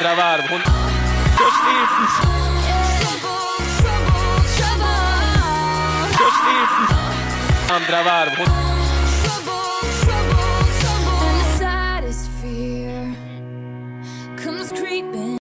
hundra varv. Hon... Andra varv. Hon... Comes creeping